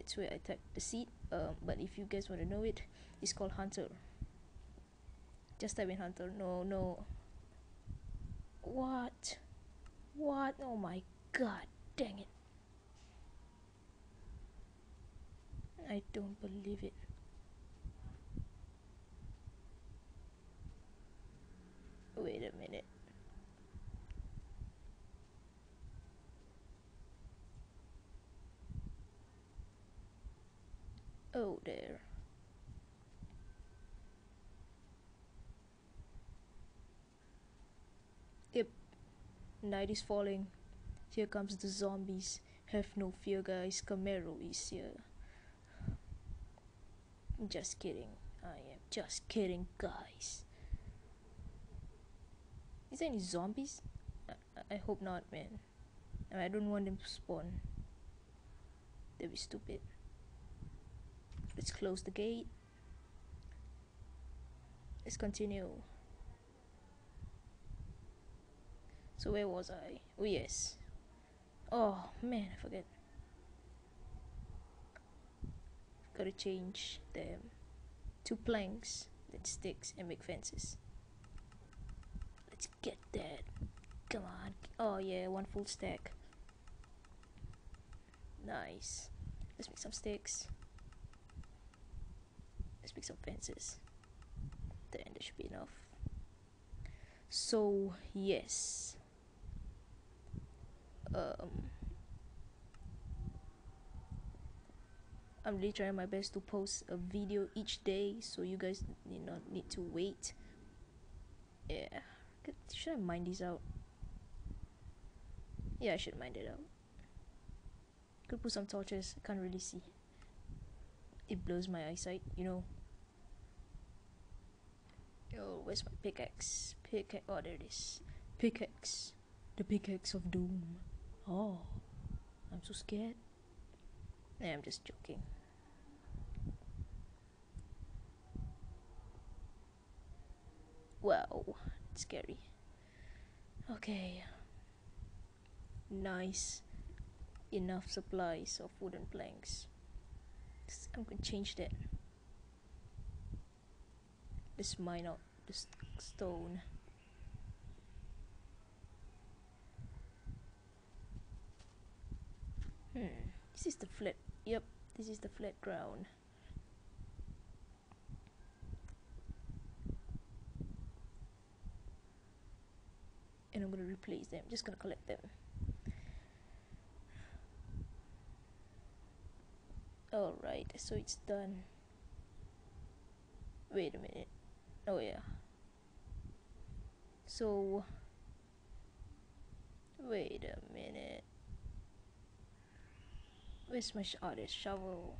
that's where I type the seed um, but if you guys want to know it it's called hunter. Just type in hunter. No no. What? What? Oh my god dang it. I don't believe it. Wait a minute oh there yep. Night is falling. Here comes the zombies. Have no fear guys. Camaro is here. Just kidding. I am just kidding guys. Is there any zombies? I, I hope not man. I don't want them to spawn. They'd be stupid let's close the gate. Let's continue. So where was I? Oh yes. Oh man I forget. Gotta change them to planks then sticks and make fences. Let's get that. Come on. Oh yeah one full stack. Nice. Let's make some sticks let's make some fences. Then there should be enough. So yes. Um I'm really trying my best to post a video each day so you guys need not need to wait. Yeah should I mind these out? Yeah I should mind it out. Could put some torches I can't really see it blows my eyesight you know Yo, where's my pickaxe? Pickaxe. Oh, there it is. Pickaxe. The pickaxe of doom. Oh, I'm so scared. Nah, I'm just joking. Wow, it's scary. Okay. Nice. Enough supplies of wooden planks. I'm gonna change that. Let's mine out the stone. Hmm, this is the flat, yep, this is the flat ground. And I'm gonna replace them, just gonna collect them. Alright, so it's done. Wait a minute. Oh yeah. So, wait a minute. Where's my sh oh, shovel?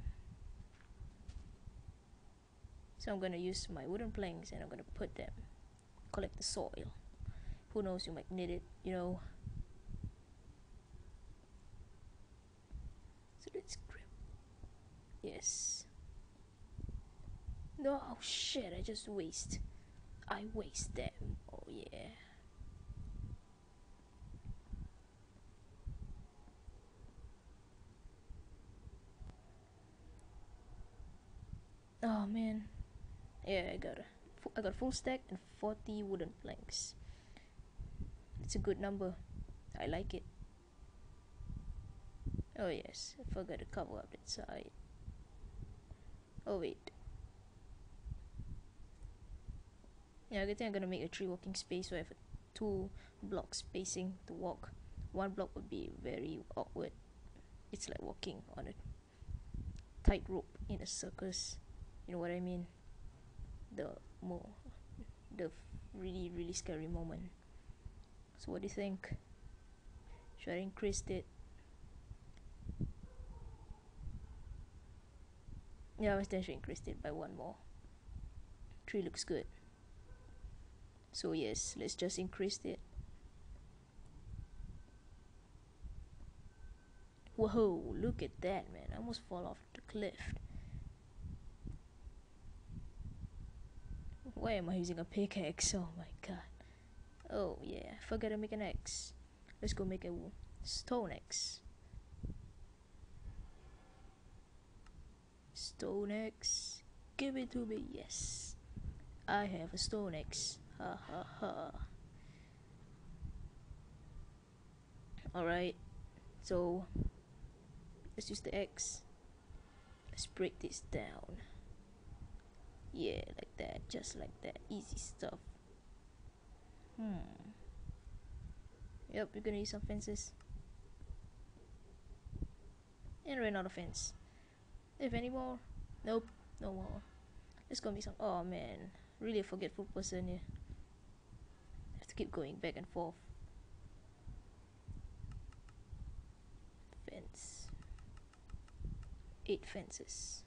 So I'm gonna use my wooden planks and I'm gonna put them, collect the soil. Who knows, you might need it, you know. So let's grip. Yes. No, oh shit, I just waste. I waste them. Oh yeah. Oh man. Yeah, I got a, I got a full stack and 40 wooden planks. It's a good number. I like it. Oh yes, I forgot to cover up that side. Oh wait. Yeah, I think I'm gonna make a tree walking space so I have two block spacing to walk. One block would be very awkward. It's like walking on a tightrope in a circus. You know what I mean? The more the really really scary moment. So what do you think? Should I increase it? Yeah, I was then should increase it by one more. Tree looks good. So yes, let's just increase it. Whoa, look at that man, I almost fall off the cliff. Why am I using a pickaxe? Oh my god. Oh yeah, forgot to make an axe. Let's go make a stone axe. Stone Axe. Give it to me. Yes. I have a Stone Axe. Ha ha ha. Alright. So let's use the axe. Let's break this down. Yeah, like that. Just like that. Easy stuff. Hmm. Yep, we're gonna use some fences. And ran out of fence. If any more? Nope, no more. It's gonna be some. Oh man, really a forgetful person here. Have to keep going back and forth. Fence. Eight fences.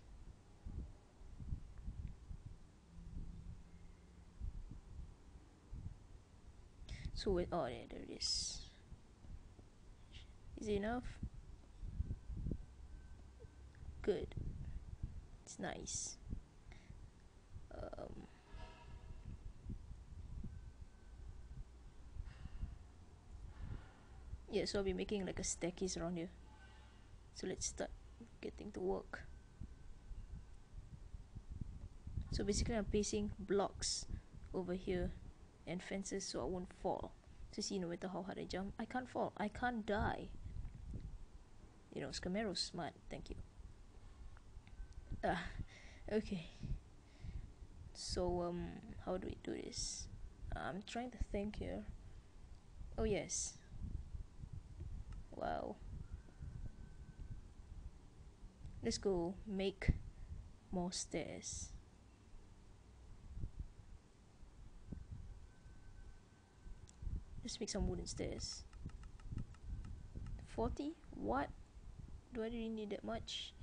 So wait, oh yeah, there it is. Is it enough? Good. It's nice. Um, yeah, so I'll be making like a staircase around here. So let's start getting to work. So basically I'm placing blocks over here and fences so I won't fall. To see no matter how hard I jump, I can't fall. I can't die. You know, Scamero's smart. Thank you. Ah, okay. So, um, how do we do this? I'm trying to think here. Oh, yes. Wow. Let's go make more stairs. Let's make some wooden stairs. 40? What? Do I really need that much?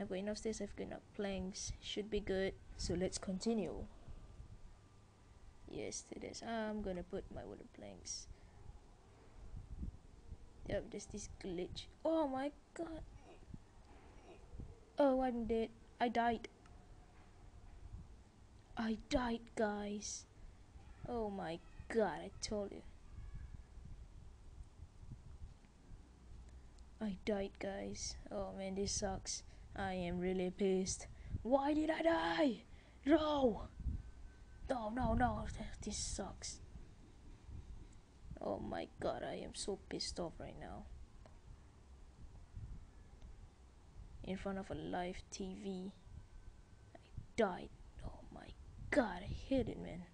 I've got enough stairs, I've got enough planks. Should be good. So let's continue. Yes, it is. I'm gonna put my wooden planks. Yep, there's this glitch. Oh my god. Oh, I'm dead. I died. I died, guys. Oh my god, I told you. I died, guys. Oh man, this sucks. I am really pissed. Why did I die? No! No, no, no. This sucks. Oh my god, I am so pissed off right now. In front of a live TV. I died. Oh my god, I hate it, man.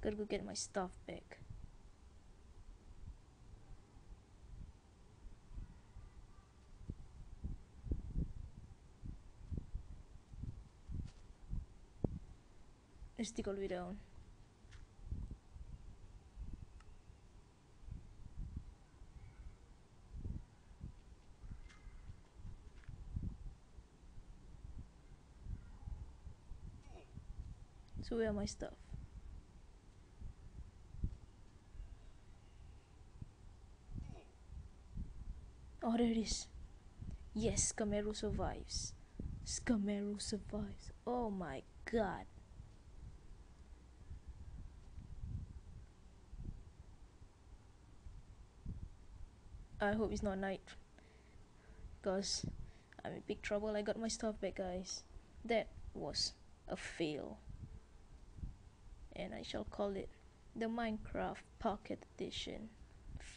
Gotta go get my stuff back. Let's dig all the down. So where are my stuff? Oh, there it is. Yes, Camaro survives. Scamero survives. Oh my god. I hope it's not night. Because I'm in big trouble. I got my stuff back, guys. That was a fail. And I shall call it the Minecraft Pocket Edition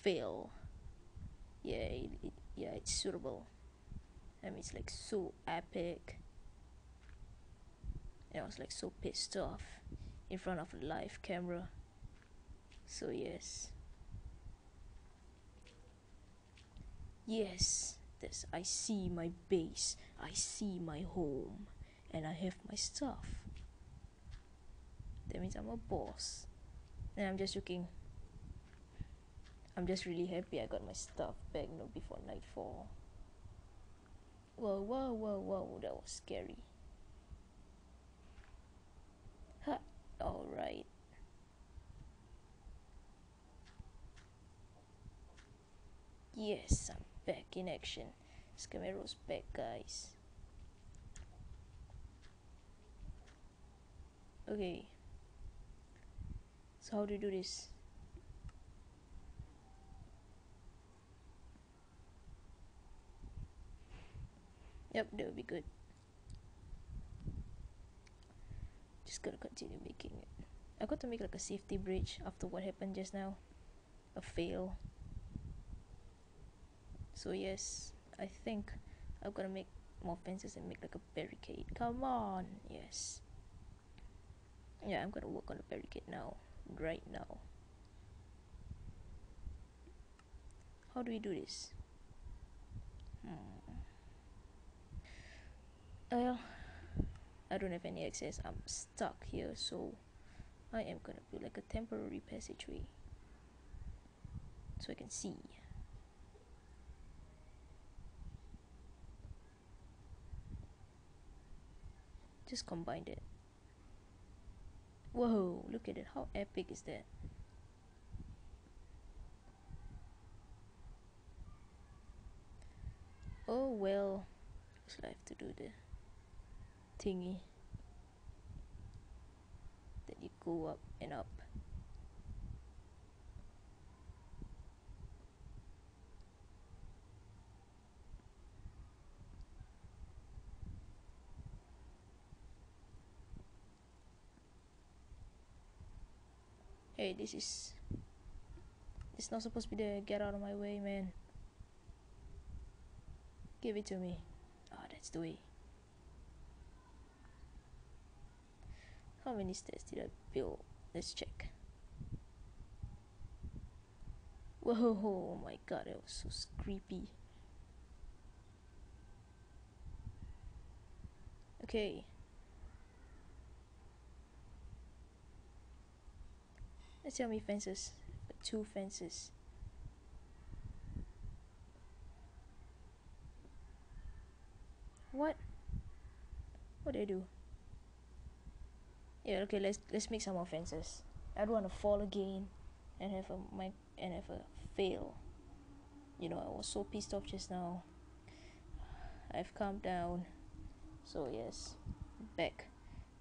fail yeah it, it, yeah it's suitable I mean it's like so epic and I was like so pissed off in front of a live camera so yes yes this I see my base I see my home and I have my stuff that means I'm a boss and I'm just looking I'm just really happy I got my stuff back you know, before nightfall. Whoa, whoa, whoa, whoa, that was scary. Ha, alright. Yes, I'm back in action. Scamero's back, guys. Okay. So how do you do this? Yep, that would be good. Just gotta continue making it. I got to make like a safety bridge after what happened just now. A fail. So yes, I think I'm gonna make more fences and make like a barricade. Come on, yes. Yeah, I'm gonna work on the barricade now, right now. How do we do this? Hmm. Well, I don't have any access. I'm stuck here, so I am gonna build like a temporary passageway so I can see. Just combined it. Whoa, look at it. How epic is that? Oh well. So I have to do the thingy. That you go up and up. Hey, this is... It's not supposed to be there. Get out of my way, man. Give it to me. Oh, that's the way. How many stairs did I build? Let's check. Whoa, oh my god, it was so creepy. Okay. Let's see how many fences. Two fences. What? What did I do? Yeah, okay, let's let's make some more fences. I don't wanna fall again and have a my and have a fail. You know, I was so pissed off just now. I've calmed down. So yes, back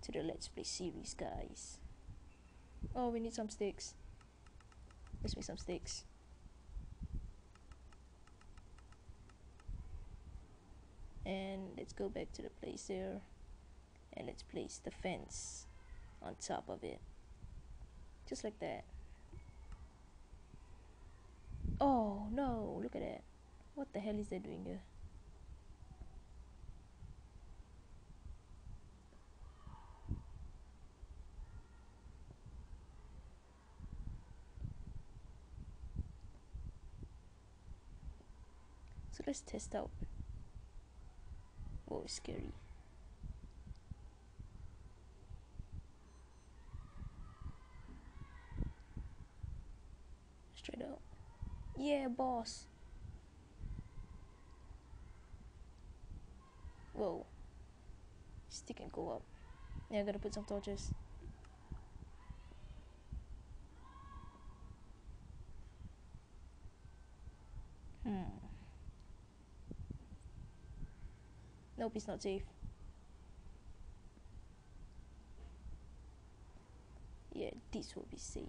to the Let's Play series guys. Oh, we need some sticks. Let's make some sticks. And let's go back to the place there. And let's place the fence on top of it. Just like that. Oh no, look at that. What the hell is that doing here? Let's test out. Oh, Whoa, scary. Straight out. Yeah, boss. Whoa. Stick and go up. Yeah, I gotta put some torches. Nope, it's not safe. Yeah, this will be safe.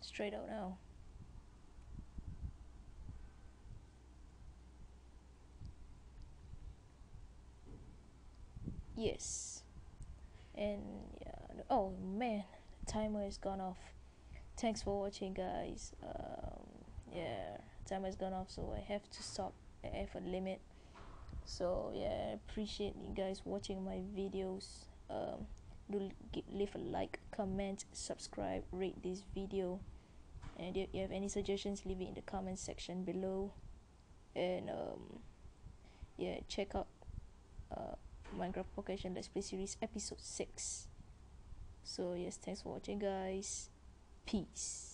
Straight out now. Yes. And yeah, oh man, the timer is gone off. Thanks for watching, guys. Um, yeah time has gone off so i have to stop i a limit. So yeah i appreciate you guys watching my videos. Um, do leave a like comment subscribe rate this video. And if you have any suggestions leave it in the comment section below. And um, yeah check out uh, minecraft pocket let's play series episode 6 so yes thanks for watching guys. Peace